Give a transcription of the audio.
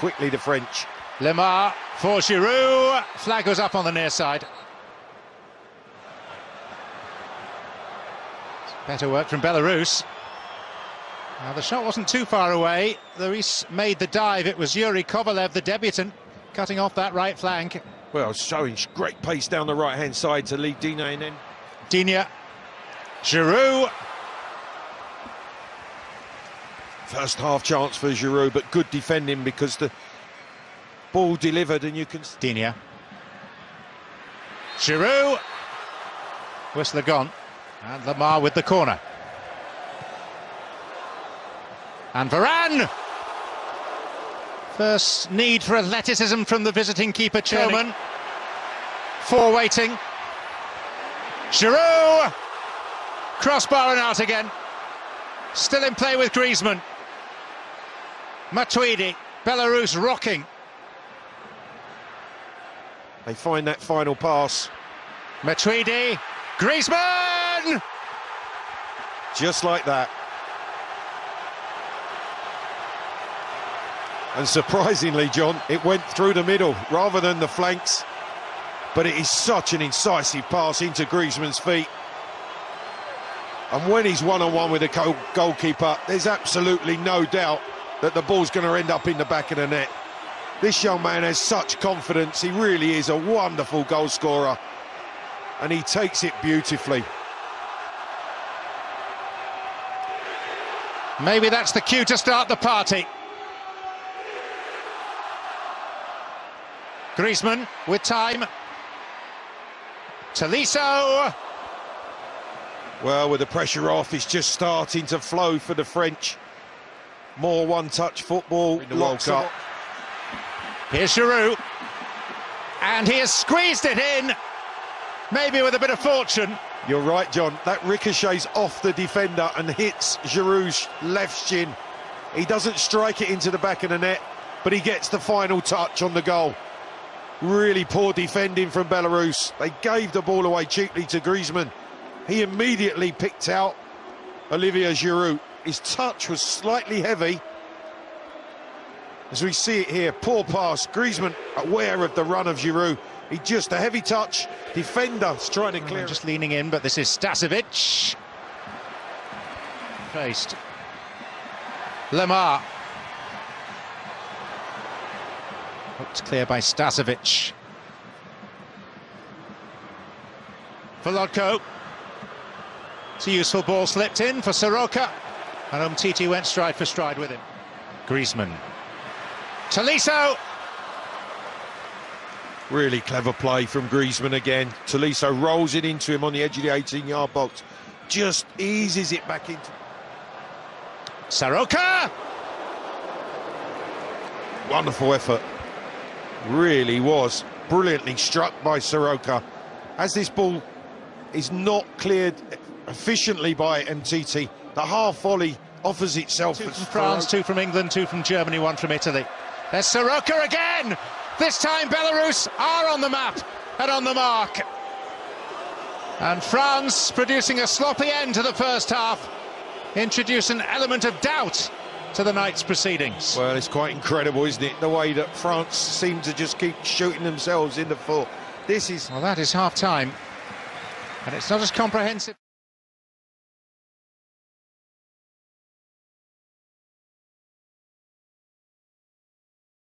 quickly, the French. Lemar for Giroud. Flag goes up on the near side. Better work from Belarus. Now the shot wasn't too far away. Lloris made the dive. It was Yuri Kovalev, the debutant, cutting off that right flank. Well, showing great pace down the right-hand side to lead Digne and then... Digne. Giroud. First half chance for Giroud, but good defending because the ball delivered and you can... Digne. Giroud. Whistler gone. And Lemar with the corner. And Varane! First need for athleticism from the visiting keeper, Chernik. Four waiting. Giroud! Crossbar and out again. Still in play with Griezmann. Matuidi, Belarus rocking. They find that final pass. Matuidi, Griezmann! Just like that. And surprisingly, John, it went through the middle rather than the flanks. But it is such an incisive pass into Griezmann's feet. And when he's one-on-one with a goalkeeper, there's absolutely no doubt that the ball's going to end up in the back of the net. This young man has such confidence. He really is a wonderful goal scorer. And he takes it beautifully. Maybe that's the cue to start the party. Griezmann with time. Tolisso. Well, with the pressure off, it's just starting to flow for the French. More one-touch football in the World Cup. Here's Giroud. And he has squeezed it in. Maybe with a bit of fortune. You're right, John. That ricochets off the defender and hits Giroud's left shin. He doesn't strike it into the back of the net, but he gets the final touch on the goal. Really poor defending from Belarus. They gave the ball away cheaply to Griezmann. He immediately picked out Olivier Giroud. His touch was slightly heavy. As we see it here, poor pass. Griezmann aware of the run of Giroud. He just a heavy touch. Defender's trying to hmm, clear. Just leaning in, but this is Stasevich. Faced. Lemar. Hooked clear by Stasevich. Volodko. It's a useful ball slipped in for Soroka. And Umtiti went stride for stride with him. Griezmann. Tolisso. Really clever play from Griezmann again. Tolisso rolls it into him on the edge of the 18-yard box. Just eases it back into... Soroka! Wonderful effort really was brilliantly struck by Soroka. As this ball is not cleared efficiently by Umtiti, the half volley offers itself. Two from France, two from England, two from Germany, one from Italy. There's Soroka again! This time Belarus are on the map and on the mark. And France producing a sloppy end to the first half, introduce an element of doubt to the night's proceedings. Well, it's quite incredible, isn't it? The way that France seem to just keep shooting themselves in the foot. This is... Well, that is half-time. And it's not as comprehensive...